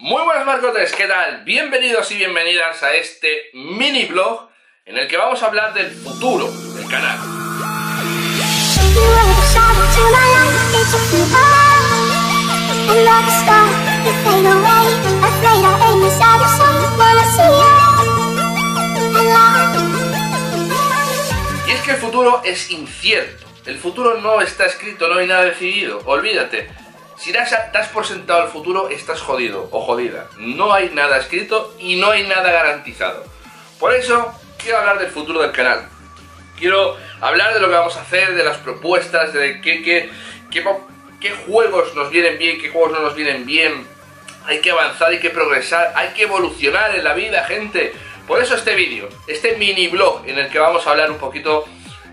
Muy buenas marcotes, ¿qué tal? Bienvenidos y bienvenidas a este mini blog en el que vamos a hablar del futuro del canal. Y es que el futuro es incierto, el futuro no está escrito, no hay nada decidido, olvídate. Si das, das, por sentado el futuro, estás jodido o jodida. No hay nada escrito y no hay nada garantizado. Por eso, quiero hablar del futuro del canal. Quiero hablar de lo que vamos a hacer, de las propuestas, de qué, qué, qué, qué juegos nos vienen bien, qué juegos no nos vienen bien. Hay que avanzar, hay que progresar, hay que evolucionar en la vida, gente. Por eso este vídeo, este mini blog en el que vamos a hablar un poquito,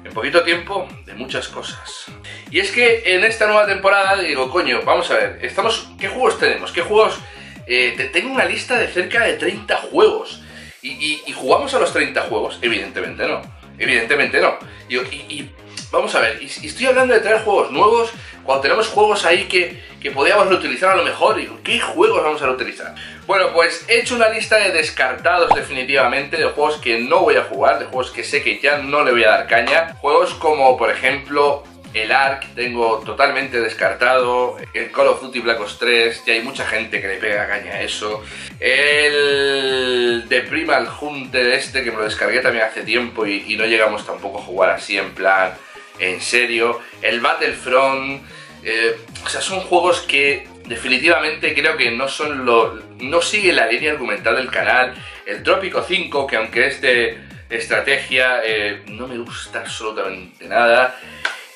en poquito tiempo, de muchas cosas. Y es que en esta nueva temporada digo, coño, vamos a ver, estamos, ¿qué juegos tenemos? ¿Qué juegos? Eh, tengo una lista de cerca de 30 juegos. Y, jugamos a los 30 juegos? Evidentemente no. Evidentemente no. Y, vamos a ver, y, estoy hablando de traer juegos nuevos cuando tenemos juegos ahí que, que podríamos reutilizar a lo mejor. Digo, ¿qué juegos vamos a reutilizar? Bueno, pues he hecho una lista de descartados definitivamente, de juegos que no voy a jugar, de juegos que sé que ya no le voy a dar caña. Juegos como, por ejemplo, el ARC tengo totalmente descartado. El Call of Duty Black Ops 3, ya hay mucha gente que le pega caña a eso. El The Primal Hunter este, que me lo descargué también hace tiempo y, no llegamos tampoco a jugar así en plan, en serio. El Battlefront, eh, o sea, son juegos que definitivamente creo que no son lo... no sigue la línea argumental del canal. El Trópico 5, que aunque es de estrategia, eh, no me gusta absolutamente nada.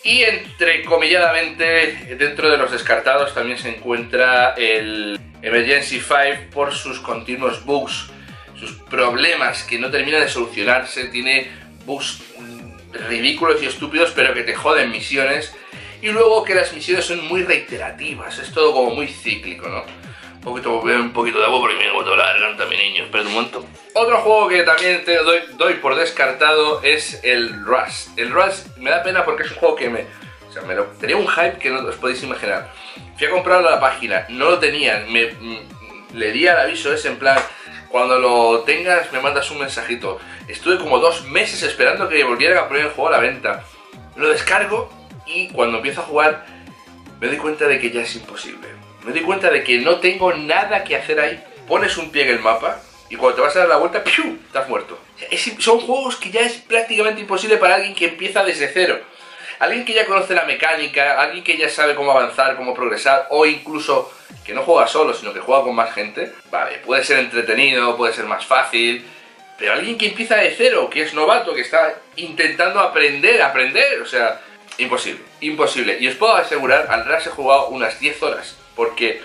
Y entrecomilladamente, dentro de los descartados también se encuentra el Emergency 5 por sus continuos bugs, sus problemas que no terminan de solucionarse, tiene bugs ridículos y estúpidos pero que te joden misiones y luego que las misiones son muy reiterativas, es todo como muy cíclico, ¿no? Un poquito, un poquito de agua porque me voy a la garganta, mi niño, espera un momento. Otro juego que también te doy, doy, por descartado es el Rust. El Rust me da pena porque es un juego que me... O sea, me lo, tenía un hype que no os podéis imaginar. Fui a comprarlo a la página, no lo tenían, me, mm, le di al aviso ese en plan, cuando lo tengas me mandas un mensajito. Estuve como dos meses esperando que volvieran a poner el juego a la venta. Lo descargo y cuando empiezo a jugar me doy cuenta de que ya es imposible me doy cuenta de que no tengo nada que hacer ahí. Pones un pie en el mapa y cuando te vas a dar la vuelta, ¡piu! Estás muerto. son juegos que ya es prácticamente imposible para alguien que empieza desde cero. Alguien que ya conoce la mecánica, alguien que ya sabe cómo avanzar, cómo progresar, o incluso que no juega solo, sino que juega con más gente. Vale, puede ser entretenido, puede ser más fácil, pero alguien que empieza de cero, que es novato, que está intentando aprender, aprender, o sea, imposible, imposible. Y os puedo asegurar, Rush he jugado unas 10 horas porque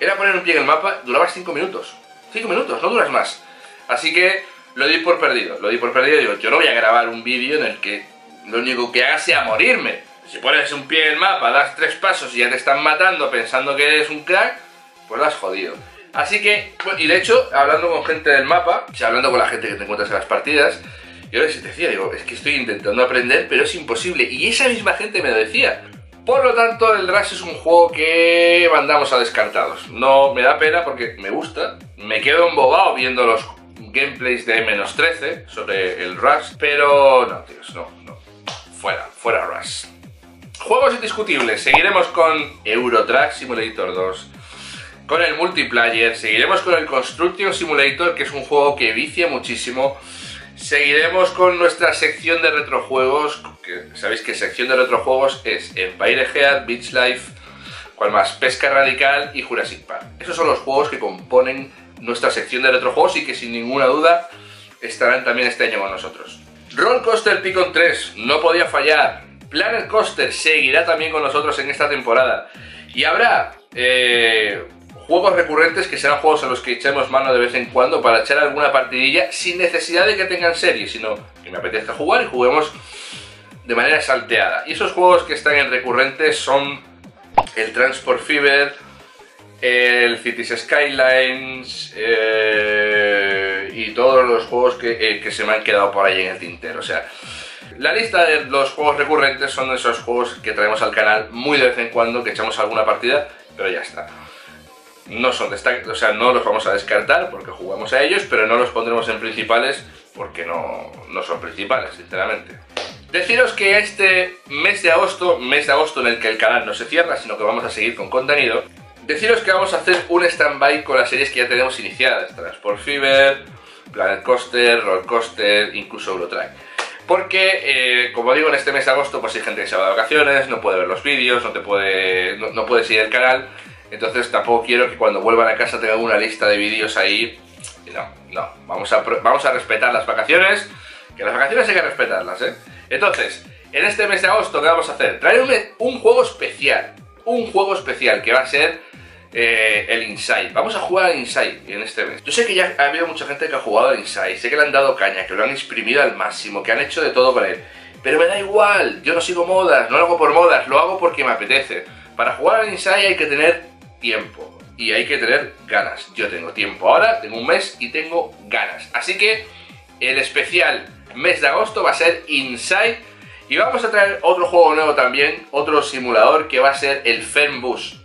era poner un pie en el mapa, durabas 5 minutos. 5 minutos, no duras más. Así que lo di por perdido. Lo di por perdido y digo, yo no voy a grabar un vídeo en el que lo único que haga sea morirme. Si pones un pie en el mapa, das tres pasos y ya te están matando pensando que eres un crack, pues lo has jodido. Así que, y de hecho, hablando con gente del mapa, o hablando con la gente que te encuentras en las partidas, yo les decía, digo, es que estoy intentando aprender, pero es imposible. Y esa misma gente me lo decía. Por lo tanto, el Rush es un juego que mandamos a descartados. No me da pena porque me gusta. Me quedo embobado viendo los gameplays de M-13 sobre el Rush, pero no, tíos, no, no. Fuera, fuera Rush. Juegos indiscutibles. Seguiremos con Euro Truck Simulator 2. Con el multiplayer. Seguiremos con el Construction Simulator, que es un juego que vicia muchísimo. Seguiremos con nuestra sección de retrojuegos, que sabéis que sección de retrojuegos es Empire Head, Beach Life, cual más Pesca Radical y Jurassic Park. Esos son los juegos que componen nuestra sección de retrojuegos y que sin ninguna duda estarán también este año con nosotros. Roll Coaster Picon 3, no podía fallar. Planet Coaster seguirá también con nosotros en esta temporada. Y habrá eh, juegos recurrentes que serán juegos en los que echemos mano de vez en cuando para echar alguna partidilla sin necesidad de que tengan serie, sino que me apetezca jugar y juguemos de manera salteada. Y esos juegos que están en recurrentes son el Transport Fever, el Cities Skylines eh, y todos los juegos que, eh, que se me han quedado por ahí en el tintero. O sea, la lista de los juegos recurrentes son esos juegos que traemos al canal muy de vez en cuando, que echamos alguna partida, pero ya está. No son o sea, no los vamos a descartar porque jugamos a ellos, pero no los pondremos en principales porque no, no son principales, sinceramente. Deciros que este mes de agosto, mes de agosto en el que el canal no se cierra, sino que vamos a seguir con contenido, deciros que vamos a hacer un stand-by con las series que ya tenemos iniciadas, Transport Fever, Planet Coaster, Roller Coaster, incluso Eurotrack. Porque, eh, como digo, en este mes de agosto pues hay gente que se va de vacaciones, no puede ver los vídeos, no, te puede, no, puede seguir el canal, entonces tampoco quiero que cuando vuelvan a casa tengan una lista de vídeos ahí. No, no, vamos a, vamos a respetar las vacaciones, que las vacaciones hay que respetarlas, ¿eh? Entonces, en este mes de agosto, ¿qué vamos a hacer? Traer un juego especial, un juego especial que va a ser eh, el Inside. Vamos a jugar al Inside en este mes. Yo sé que ya ha habido mucha gente que ha jugado al Inside, sé que le han dado caña, que lo han exprimido al máximo, que han hecho de todo con él. Pero me da igual, yo no sigo modas, no lo hago por modas, lo hago porque me apetece. Para jugar al Inside hay que tener tiempo y hay que tener ganas. Yo tengo tiempo ahora, tengo un mes y tengo ganas. Así que el especial mes de agosto va a ser Inside y vamos a traer otro juego nuevo también, otro simulador que va a ser el Fernbus.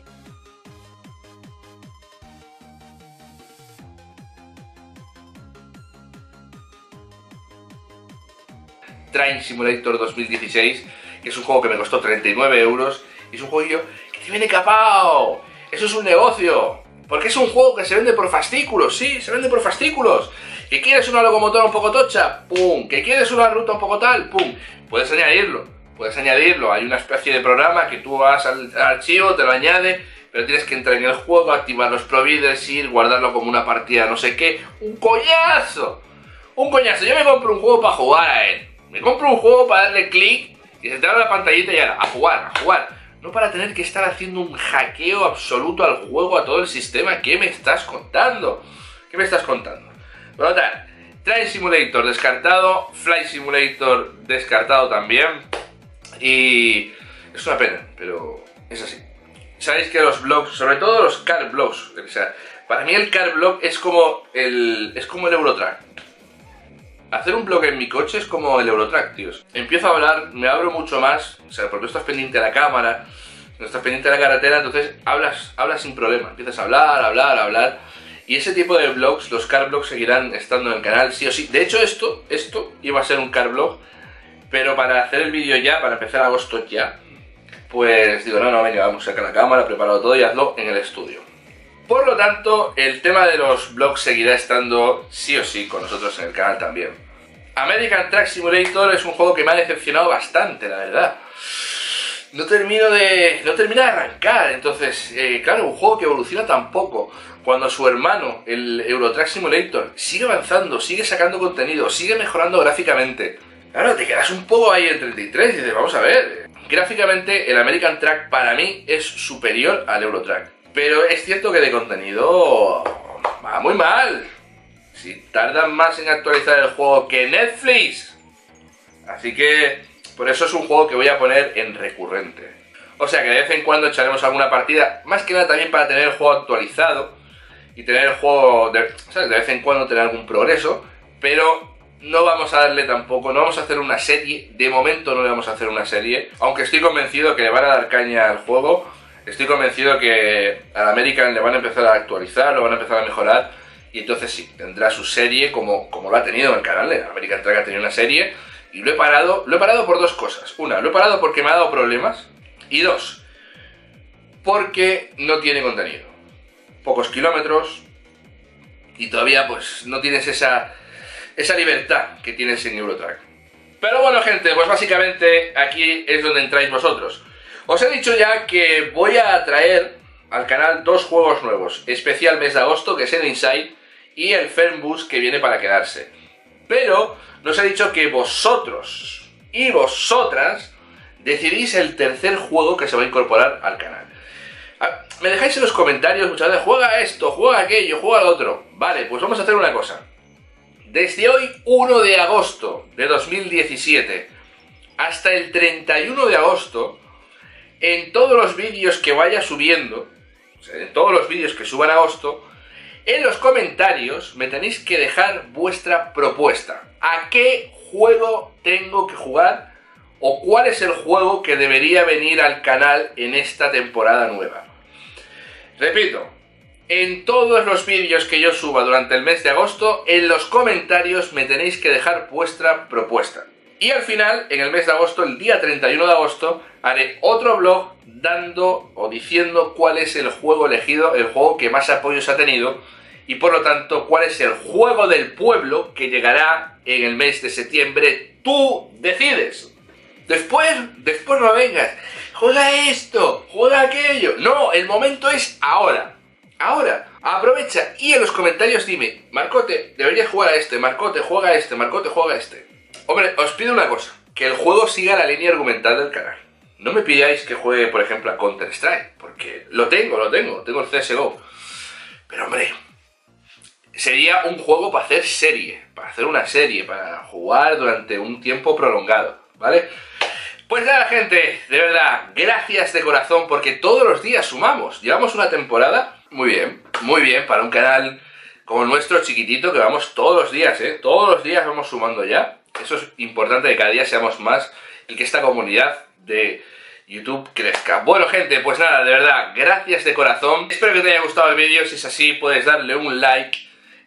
Train Simulator 2016, que es un juego que me costó 39 euros, y es un juego que te viene capao. Eso es un negocio, porque es un juego que se vende por fascículos, sí, se vende por fascículos. ¿Que quieres una locomotora un poco tocha? ¡Pum! ¿Que quieres una ruta un poco tal? ¡Pum! Puedes añadirlo, puedes añadirlo. Hay una especie de programa que tú vas al, archivo, te lo añade, pero tienes que entrar en el juego, activar los providers, ir, guardarlo como una partida, no sé qué. ¡Un coñazo! ¡Un coñazo! Yo me compro un juego para jugar a él. Me compro un juego para darle clic y se te abre la pantallita y ahora, a jugar, a jugar. No para tener que estar haciendo un hackeo absoluto al juego, a todo el sistema. ¿Qué me estás contando? ¿Qué me estás contando? Bueno, tal. Train Simulator descartado, Flight Simulator descartado también. Y es una pena, pero es así. Sabéis que los blogs, sobre todo los car blogs, o sea, para mí el car blog es como el, es como el Eurotrack. Hacer un blog en mi coche es como el Eurotrack, tíos. Empiezo a hablar, me abro mucho más, o sea, porque estás pendiente de la cámara, estás pendiente de la carretera, entonces hablas, hablas sin problema. Empiezas a hablar, hablar, hablar. Y ese tipo de blogs, los car blogs seguirán estando en el canal, sí o sí. De hecho, esto, esto iba a ser un car blog, pero para hacer el vídeo ya, para empezar agosto ya, pues digo, no, no, venga, vamos a sacar la cámara, preparado todo y hazlo en el estudio. Por lo tanto, el tema de los blogs seguirá estando sí o sí con nosotros en el canal también. American Truck Simulator es un juego que me ha decepcionado bastante, la verdad. No termino de. no termina de arrancar. Entonces, eh, claro, un juego que evoluciona tan poco. Cuando su hermano, el Eurotrack Simulator, sigue avanzando, sigue sacando contenido, sigue mejorando gráficamente. Claro, te quedas un poco ahí en 33 y dices, vamos a ver. Gráficamente, el American Track para mí es superior al Eurotrack. Pero es cierto que de contenido va muy mal si tardan más en actualizar el juego que Netflix. Así que por eso es un juego que voy a poner en recurrente. O sea que de vez en cuando echaremos alguna partida, más que nada también para tener el juego actualizado y tener el juego, de, de vez en cuando tener algún progreso, pero no vamos a darle tampoco, no vamos a hacer una serie, de momento no le vamos a hacer una serie, aunque estoy convencido que le van a dar caña al juego, estoy convencido que al American le van a empezar a actualizar, lo van a empezar a mejorar, y entonces sí, tendrá su serie como, como lo ha tenido en el canal de American Truck, ha tenido una serie. Y lo he parado, lo he parado por dos cosas. Una, lo he parado porque me ha dado problemas. Y dos, porque no tiene contenido. Pocos kilómetros. Y todavía pues no tienes esa, esa libertad que tienes en Eurotrack. Pero bueno gente, pues básicamente aquí es donde entráis vosotros. Os he dicho ya que voy a traer al canal dos juegos nuevos, especial mes de agosto, que es el Inside y el Fernbus que viene para quedarse. Pero nos ha dicho que vosotros y vosotras decidís el tercer juego que se va a incorporar al canal. Ah, me dejáis en los comentarios muchas veces, juega esto, juega aquello, juega lo otro. Vale, pues vamos a hacer una cosa. Desde hoy 1 de agosto de 2017 hasta el 31 de agosto, en todos los vídeos que vaya subiendo, en todos los vídeos que suban agosto, en los comentarios me tenéis que dejar vuestra propuesta. ¿A qué juego tengo que jugar? ¿O cuál es el juego que debería venir al canal en esta temporada nueva? Repito, en todos los vídeos que yo suba durante el mes de agosto, en los comentarios me tenéis que dejar vuestra propuesta. Y al final, en el mes de agosto, el día 31 de agosto, haré otro blog dando o diciendo cuál es el juego elegido, el juego que más apoyos ha tenido y por lo tanto cuál es el juego del pueblo que llegará en el mes de septiembre. Tú decides. Después, después no vengas. Juega esto, juega aquello. No, el momento es ahora. Ahora, aprovecha y en los comentarios dime, Marcote, deberías jugar a este, Marcote, juega a este, Marcote, juega a este. Hombre, os pido una cosa, que el juego siga la línea argumental del canal. No me pidáis que juegue, por ejemplo, a Counter-Strike, porque lo tengo, lo tengo, tengo el CSGO. Pero hombre, sería un juego para hacer serie, para hacer una serie, para jugar durante un tiempo prolongado, ¿vale? Pues nada, gente, de verdad, gracias de corazón porque todos los días sumamos. Llevamos una temporada muy bien, muy bien para un canal como nuestro chiquitito que vamos todos los días, ¿eh? Todos los días vamos sumando ya. Eso es importante que cada día seamos más y que esta comunidad de YouTube crezca. Bueno, gente, pues nada, de verdad, gracias de corazón. Espero que te haya gustado el vídeo. Si es así, puedes darle un like.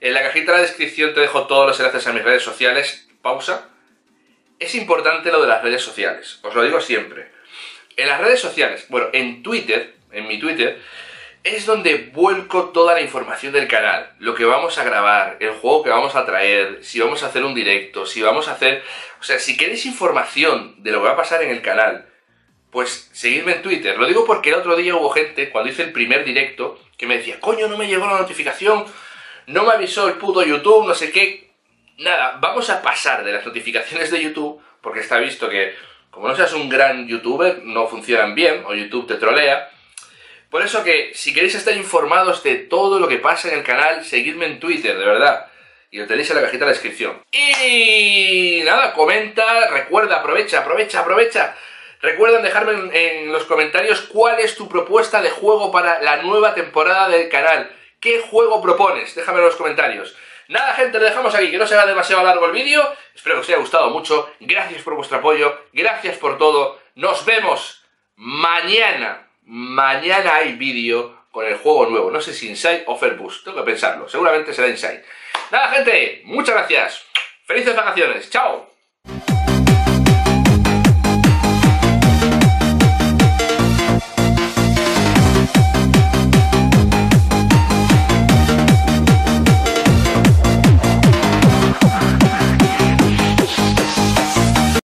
En la cajita de la descripción te dejo todos los enlaces a mis redes sociales. Pausa es importante lo de las redes sociales, os lo digo siempre. En las redes sociales, bueno, en Twitter, en mi Twitter, es donde vuelco toda la información del canal, lo que vamos a grabar, el juego que vamos a traer, si vamos a hacer un directo, si vamos a hacer... O sea, si queréis información de lo que va a pasar en el canal, pues seguidme en Twitter. Lo digo porque el otro día hubo gente, cuando hice el primer directo, que me decía, coño, no me llegó la notificación, no me avisó el puto YouTube, no sé qué nada, vamos a pasar de las notificaciones de YouTube, porque está visto que como no seas un gran youtuber, no funcionan bien, o YouTube te trolea. Por eso que si queréis estar informados de todo lo que pasa en el canal, seguidme en Twitter, de verdad. Y lo tenéis en la cajita de la descripción. Y nada, comenta, recuerda, aprovecha, aprovecha, aprovecha. Recuerden dejarme en, los comentarios cuál es tu propuesta de juego para la nueva temporada del canal. ¿Qué juego propones? Déjame en los comentarios. Nada, gente, le dejamos aquí, que no se haga demasiado largo el vídeo. Espero que os haya gustado mucho. Gracias por vuestro apoyo, gracias por todo. Nos vemos mañana. Mañana hay vídeo con el juego nuevo. No sé si Inside o Boost, tengo que pensarlo. Seguramente será Inside. Nada, gente, muchas gracias. Felices vacaciones. Chao.